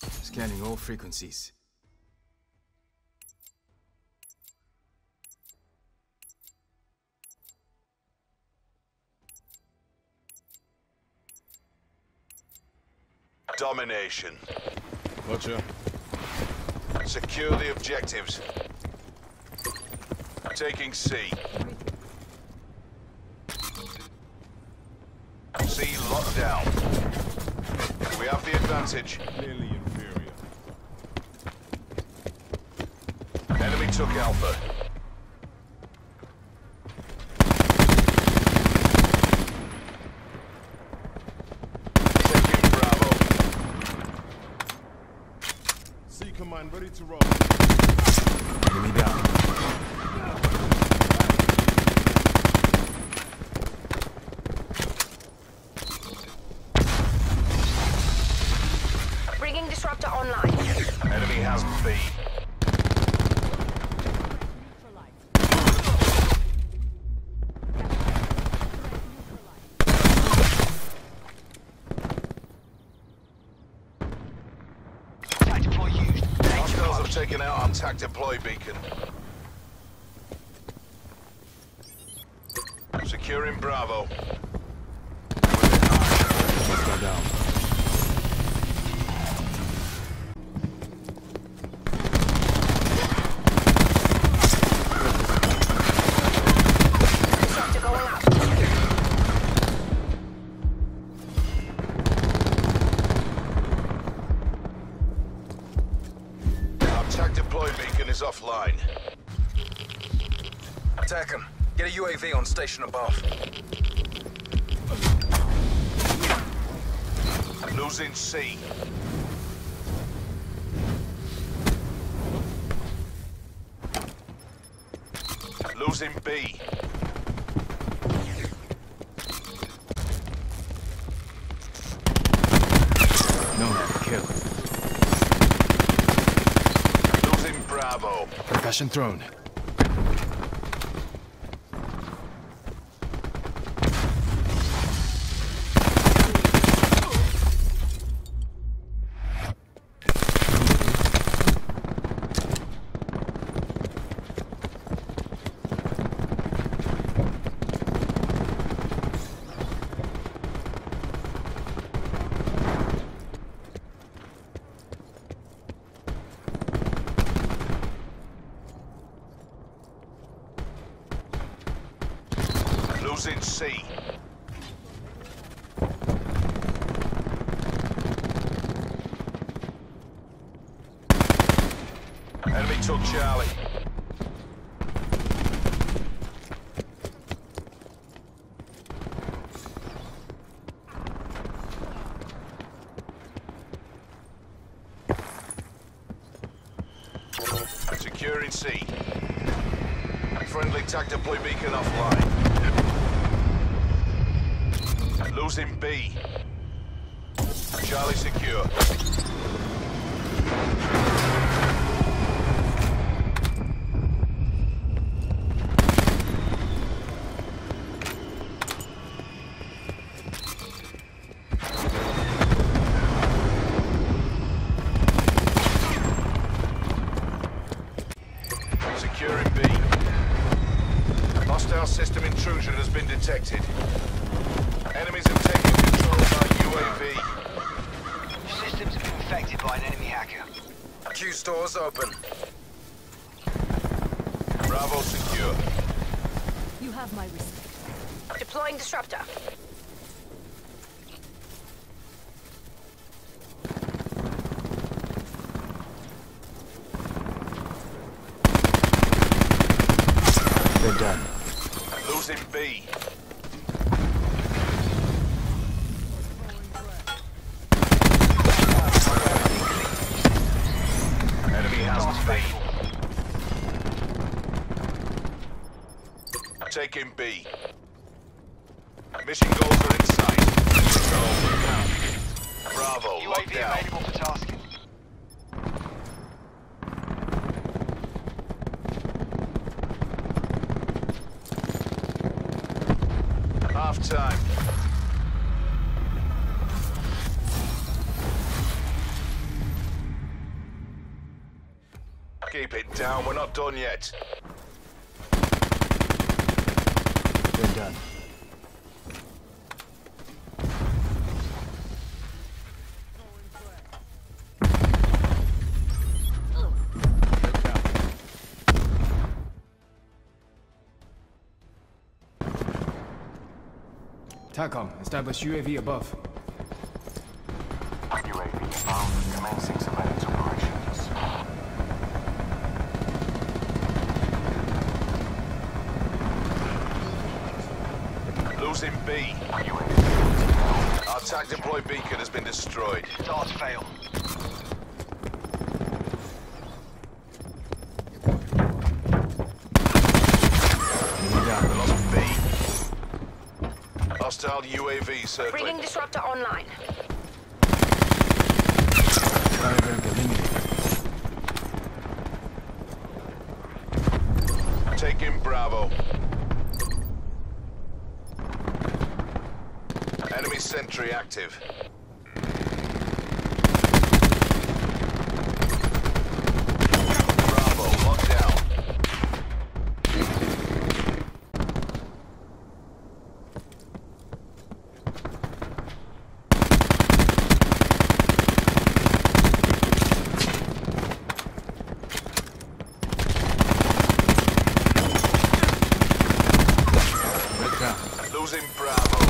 Scanning all frequencies. Domination. Roger. Secure the objectives. Taking C. C locked down. We have the advantage. Clearly inferior. Enemy took Alpha. Taking Bravo. C command ready to roll. Enemy down. Bringing disruptor online. Enemy has B. Attack deploy used. Danger Hostiles have close. TAC deploy beacon. Securing Bravo. Hostile down. Is offline. Attack him. Get a UAV on station above. Losing C. Losing B. No man to kill. Losing Bravo. Percussion thrown. Losing C. Enemy took Charlie. Securing C. Friendly TAC deploy beacon offline. Losing B. Charlie secure. Securing B. Hostile system intrusion has been detected. Enemies have taken control of our UAV. Systems have been infected by an enemy hacker. Q stores open. Bravo secure. You have my respect. Deploying disruptor. They're done. Losing B. taking B. Mission goals are in sight. Control, Bravo, UAV available for tasking. Half time. Keep it down, we're not done yet. TACOM, establish UAV above. UAV inbound, commencing surveillance operations. Losing B. UAV Our TAC deploy beacon has been destroyed. Start fail. Hostile UAV Bringing disruptor online. Taking Bravo. Enemy sentry active. Bravo, locked down. Red down. Losing Bravo.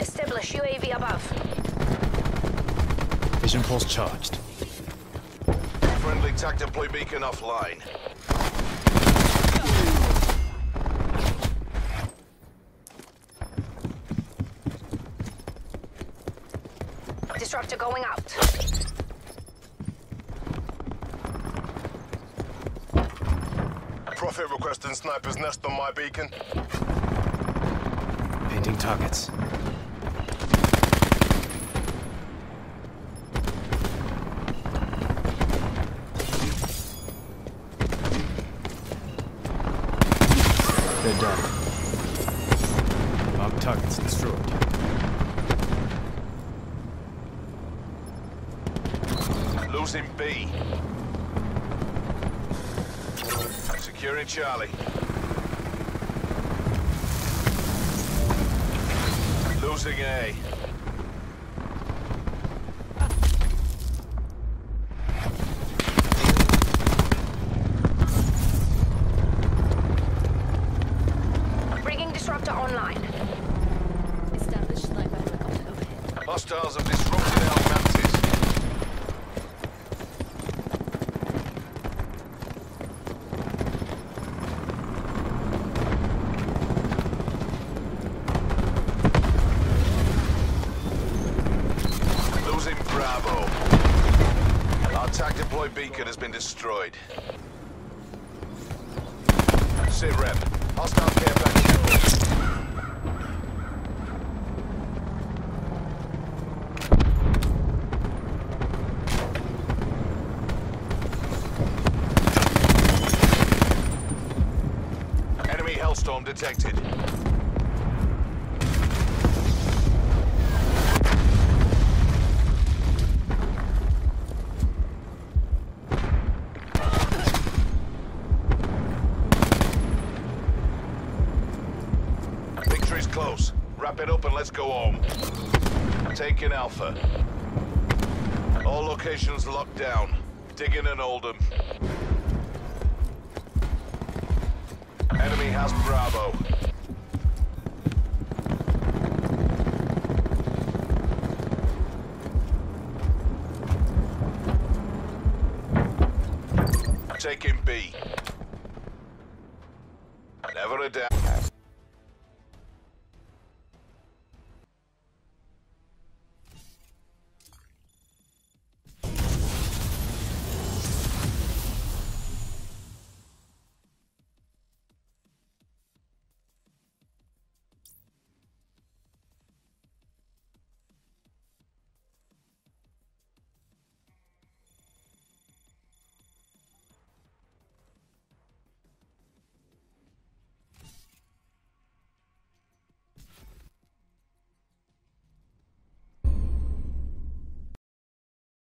Establish UAV above. Vision pulse charged. Friendly TAC deploy beacon offline. Disruptor going out. Prophet requesting sniper's nest on my beacon. Painting targets. They're done. Mark targets destroyed. Losing B. Securing Charlie. Losing A. Hostiles have disrupted our Mantis. Losing Bravo. Our TAC deploy beacon has been destroyed. Sit rep. Hostile care package. Hellstorm detected. Victory's close. Wrap it up and let's go home. Taking Alpha. All locations locked down. Digging and Oldham. Enemy has Bravo. Taking B. Never a doubt.